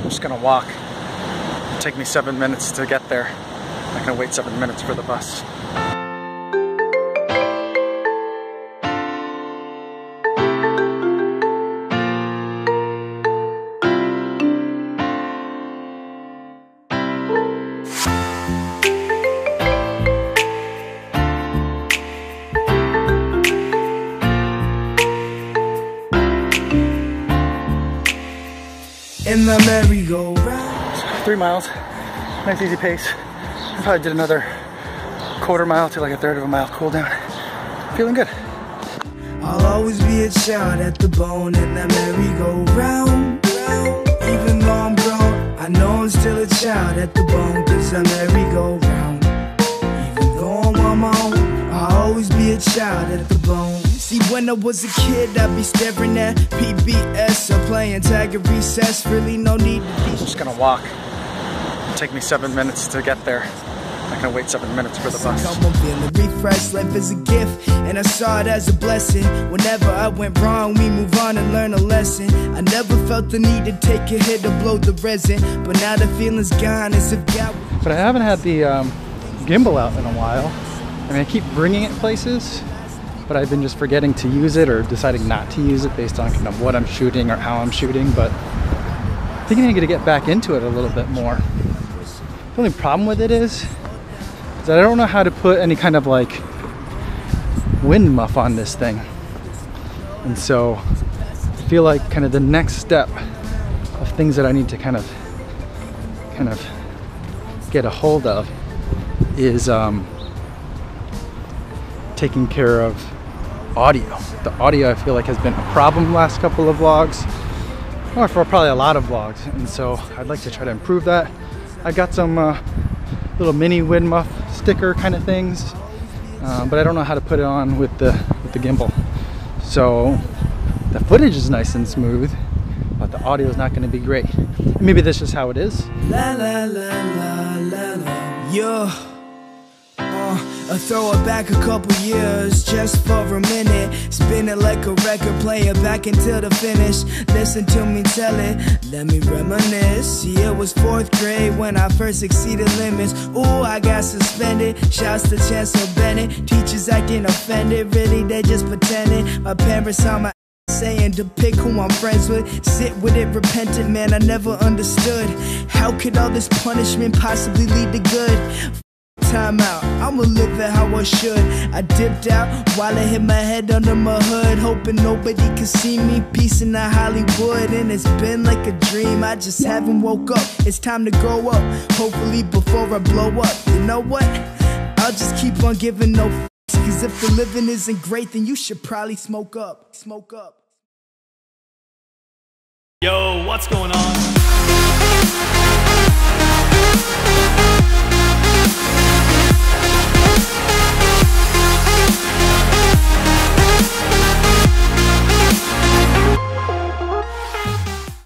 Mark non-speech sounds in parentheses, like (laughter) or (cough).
I'm just gonna walk. It'll take me seven minutes to get there. I'm not gonna wait seven minutes for the bus. In the merry-go-round. Three miles, nice easy pace. I probably did another quarter mile to like a third of a mile cool down. Feeling good. I'll always be a child at the bone in the merry-go-round. Even though I'm grown, I know I'm still a child at the bone, cause the merry-go-round. Even though I'm on, I'll always be a child at the bone. See, when I was a kid, I'd be staring at PBS or playing tag at recess. Really, no need to be. I'm just gonna walk. It'll take me seven minutes to get there. I'm not gonna wait seven minutes for the bus. Come on, feeling refreshed, life is a gift, and I saw it as a blessing. Whenever I went wrong, we move on and learn a lesson. I never felt the need to take a hit to blow the resin, but now the feeling's gone as if God. But I haven't had the um, gimbal out in a while. I mean, I keep bringing it places, but I've been just forgetting to use it or deciding not to use it based on kind of what I'm shooting or how I'm shooting. But I think I'm gonna get back into it a little bit more. The only problem with it is, is that I don't know how to put any kind of like wind muff on this thing. And so I feel like kind of the next step of things that I need to kind of kind of get a hold of is um, taking care of audio. The audio I feel like has been a problem last couple of vlogs, or for probably a lot of vlogs, and so I'd like to try to improve that. I got some uh, little mini wind muff sticker kind of things, uh, but I don't know how to put it on with the with the gimbal. So the footage is nice and smooth, but the audio is not going to be great. Maybe that's just how it is. La la la. Yeah. Uh, I throw it back a couple years just record player back until the finish. Listen to me tell it, let me reminisce. See, it was fourth grade when I first exceeded limits. Ooh, I got suspended. Shouts to Chancellor Bennett. Teachers acting offended, really, they just pretending. My parents on my (laughs) saying to pick who I'm friends with. Sit with it, repentant, man. I never understood. How could all this punishment possibly lead to good? Time out, I'ma live it how I should. I dipped out while I hit my head under my hood, hoping nobody could see me. Peace in the Hollywood, and it's been like a dream. I just haven't woke up. It's time to grow up, hopefully before I blow up. You know what? I'll just keep on giving no. F- Cause if the living isn't great, then you should probably smoke up. Smoke up. Yo, what's going on?